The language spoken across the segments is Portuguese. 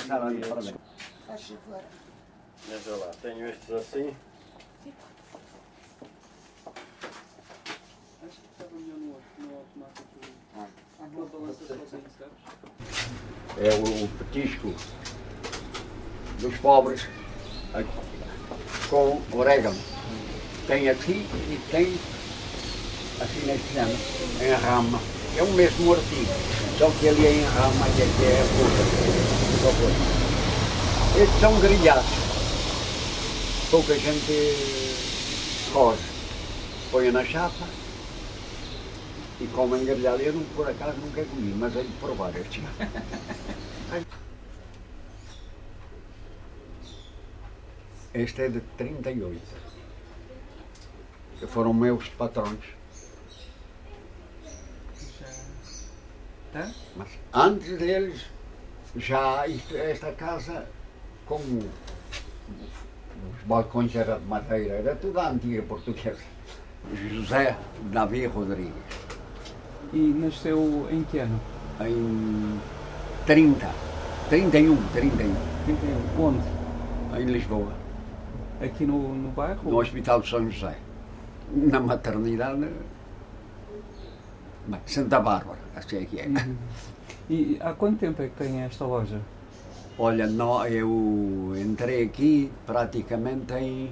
favor. Veja lá, tenho estes assim. Acho que estava melhor no, no automático. Ah, Uma bom. balança sozinho, sabes? É o, o petisco dos pobres com orégano. Tem aqui e tem assim neste género, em rama. É o mesmo artigo, só que ali é em rama e aqui é fruta. Só coisa. Estes são grelhados. Pouca gente cose. Põe na chapa e comem grelhado. Eu não, por acaso nunca comi, mas hei de provar estes. Este é de 38. Que foram meus patrões. Tá? Mas antes deles, já esta casa, como os balcões eram de madeira, era tudo a antiga portuguesa. José Davi Rodrigues, E nasceu em que ano? em 30, 31, 31, 31. Onde? em Lisboa, Aqui no, no bairro? no Hospital de São José. Na maternidade, Santa Bárbara, assim é que é. Uhum. E há quanto tempo é que tem esta loja? Olha, nó- eu entrei aqui praticamente em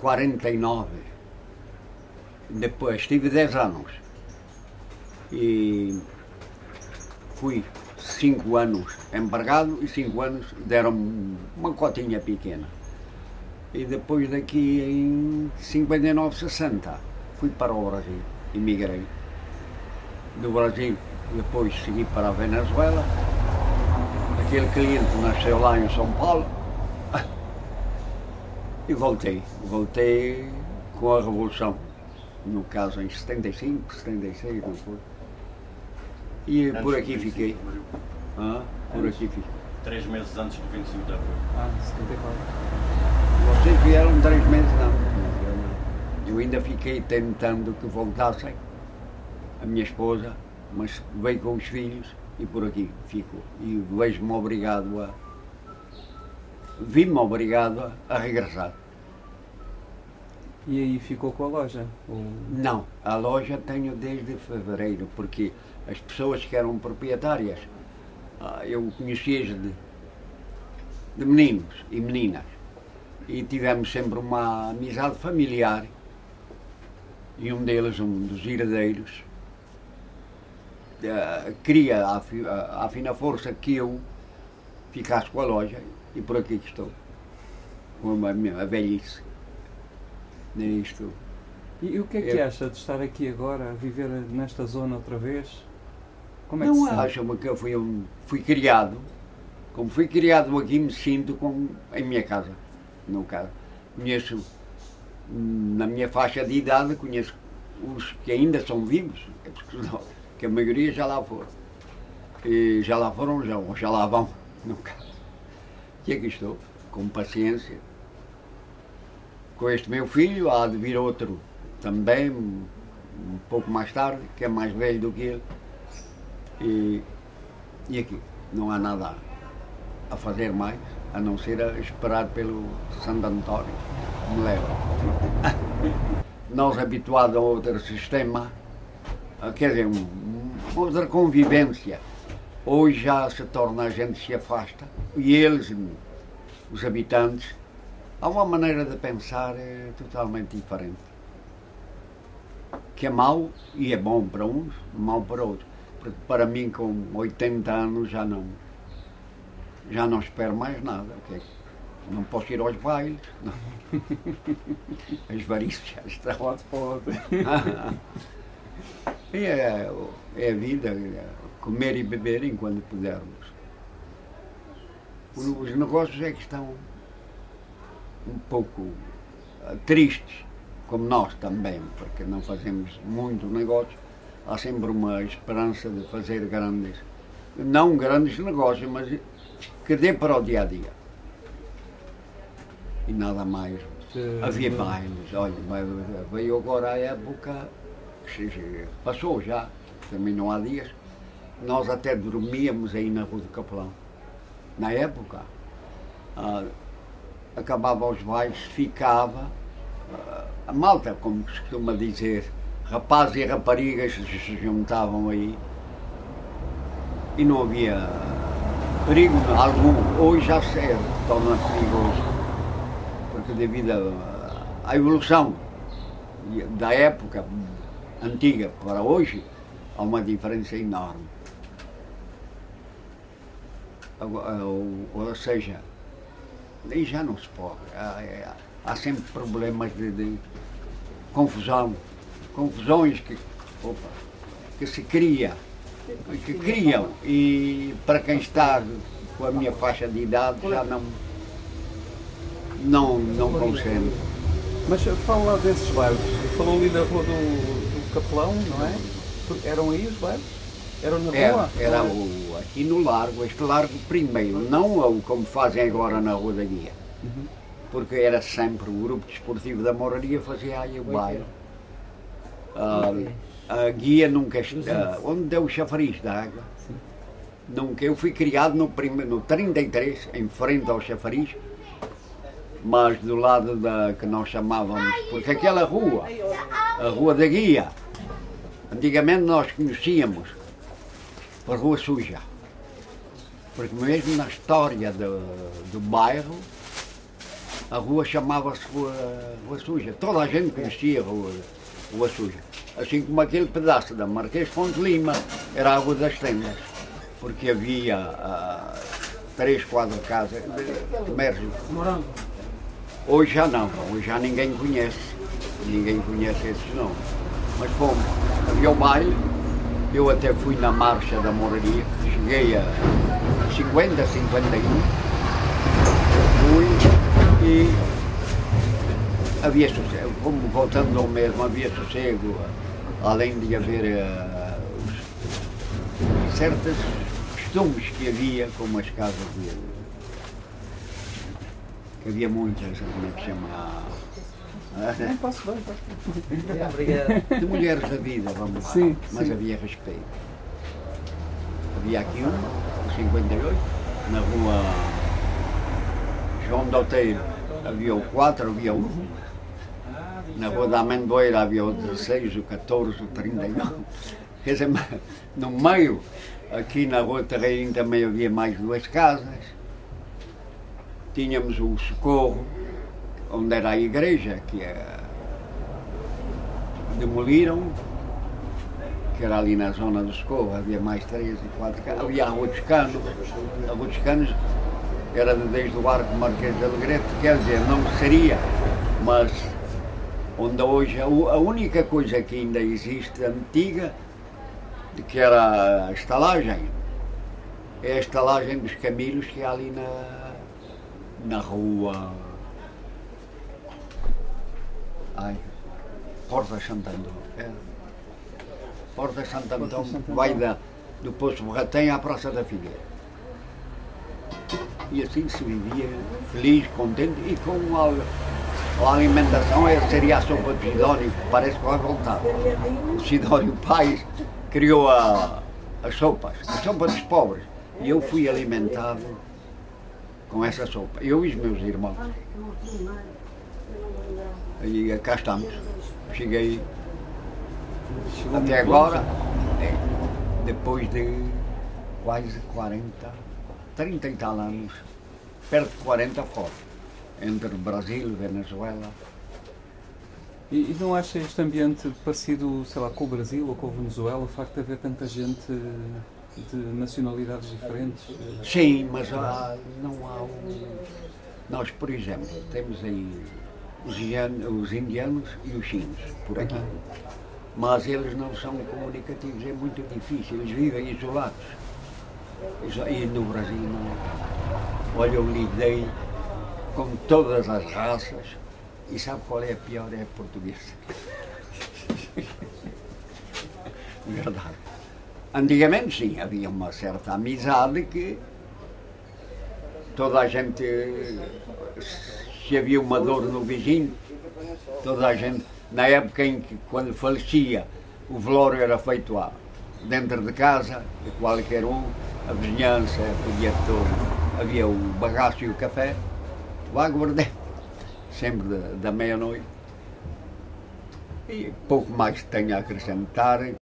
49. Depois tive 10 anos. E fui 5 anos empregado e 5 anos deram uma cotinha pequena. E depois daqui em 59, 60 fui para o Brasil, emigrei. Do Brasil depois segui para a Venezuela aquele cliente nasceu lá em São Paulo e voltei. Voltei com a Revolução, no caso em 75, 76, não foi? E por aqui fiquei. Ah, por aqui fiquei. Três meses antes do 25 de Abril. Ah, 74. Vocês vieram três meses não, mas eu não. Eu ainda fiquei tentando que voltassem a minha esposa, mas veio com os filhos e por aqui fico. E vejo-me obrigado a. Vi-me obrigado a, a regressar. E aí ficou com a loja? Ou... Não, a loja tenho desde fevereiro, porque as pessoas que eram proprietárias, ah, eu conhecia de, de meninos e meninas. E tivemos sempre uma amizade familiar. E um deles, um dos herdeiros, queria, fi- à, à fina força, que eu ficasse com a loja. E por aqui que estou, com a, minha- a velhice. Nisto. E, e o que é que Eu- acha de estar aqui agora, a viver nesta zona outra vez? Como é que Não se sente? acho que eu fui, fui criado, como fui criado aqui, me sinto com, em minha casa, no caso. Conheço, na minha faixa de idade, conheço os que ainda são vivos, é porque não- que a maioria já lá foram. E já lá foram, já, já lá vão, caso. E aqui estou, com paciência. Com este meu filho, há de vir outro também, um pouco mais tarde, que é mais velho do que ele. E, e aqui não há nada a fazer mais, a não ser a esperar pelo Santo António que me leva. Nós habituados a outro sistema, quer dizer, um- outra convivência, hoje já se torna, a gente se afasta, e eles, os habitantes, há uma maneira de pensar eh, totalmente diferente. Que é mau e é bom para uns, mau para outros. Porque para mim, com 80 anos, já não, já não espero mais nada. ok? Não posso ir aos bailes, não. as já estão. Pode, pode. E é, é a vida, é comer e beber enquanto pudermos. Os negócios é que estão um pouco ah, tristes, como nós também, porque não fazemos muito negócio. Há sempre uma esperança de fazer grandes, não grandes negócios, mas que dê para o dia a dia. E nada mais. Havia bailes, olha, veio agora a época passou já, terminou há dias, nós até dormíamos aí na Rua do Capelão. Na época, ah, acabava os bailes, ficava, ah, a malta, como se costuma dizer, rapazes e raparigas se juntavam aí e não havia perigo algum. Hoje já se torna perigoso, porque devido à evolução da época antiga para hoje, há uma diferença enorme. Agora, Ou, seja, aí já não se pode. Há, há sempre problemas de, de confusão, confusões que, opa, que se cria, que criam e para quem está com a minha faixa de idade já não, não, não consegue. Mas fala lá desses bairros. Falou ali da rua do Capelão, não é? Eram aí os bairros? Eram na Era, rua? era o, aqui no largo, este largo primeiro, não o como fazem agora na Rua da Guia. Uhum. Porque era sempre o grupo desportivo da Moraria fazia aí o bairro. Ah, a guia nunca está. Onde deu o chafariz da água? Nunca. Eu fui criado no, prime, no 33, em frente ao chafariz, mas do lado da que nós chamávamos. Porque aquela rua, a Rua da Guia, antigamente nós conhecíamos por Rua Suja. Porque mesmo na história do, do bairro, a rua chamava-se rua, rua Suja. Toda a gente conhecia a Rua, rua Suja. Assim como aquele pedaço da Marquês Fonte Lima era a Rua das Tendas. Porque havia ah, três, quatro casas de comércio. Hoje já não, hoje já ninguém conhece. Ninguém conhece esses nomes. Mas fomos, havia o baile, eu até fui na marcha da moraria, cheguei a 50, 51, fui e havia sossego, como voltando ao mesmo, havia sossego, além de haver os, certos costumes que havia, como as casas de. que havia muitas, como é que chama? Não, posso bem, posso bem. de mulheres da vida, vamos lá. Sim, Mas sim. havia respeito. Havia aqui uma, 58, na rua João Doteiro havia o 4, havia um. Na rua da Amendoeira havia o 16, o 14, o 39. Quer dizer, no meio, aqui na rua Terreirinho também havia mais duas casas. Tínhamos o Socorro, onde era a igreja, que é demoliram, que era ali na zona do Socorro, havia mais três e quatro casas. Havia dos Canos, a Canos era de- desde o Arco Marquês de Alegrete, quer dizer, não seria, mas onde hoje a, única coisa que ainda existe antiga, que era a estalagem, é a estalagem dos Camilhos que é ali na, na rua. Ai, Porta Santo Antão. É. Porta Antão. vai da, do Poço Borratem à Praça da Figueira. E assim se vivia feliz, contente e com a, a alimentação é, seria a sopa de Sidónio, que parece que vai voltar. O Sidónio Pais criou a, as sopas, a sopa dos pobres. E eu fui alimentado com essa sopa. Eu e os meus irmãos. E cá estamos. Cheguei até agora, é, depois de quase 40, 30 e tal anos, perto de 40 fora, entre Brasil e Venezuela. E, e não acha este ambiente parecido, sei lá, com o Brasil ou com a Venezuela, o facto de haver tanta gente de nacionalidades diferentes? Sim, mas há- não há um... Nós, por exemplo, temos aí os, os indianos e os chinos, por aqui. Uhum. Mas eles não são comunicativos, é muito difícil, eles vivem isolados. Iso- E no Brasil não. Olha, eu lidei com todas as raças e sabe qual é a pior? É a portuguesa. Verdade. Antigamente sim, havia uma certa amizade que toda a gente, se havia uma dor no vizinho, toda a gente, na época em que quando falecia, o velório era feito à, dentro de casa, de qualquer um, a vizinhança, podia todo, havia o bagaço e o café, lá guardei, sempre da, da meia-noite. E pouco mais tenho a acrescentar.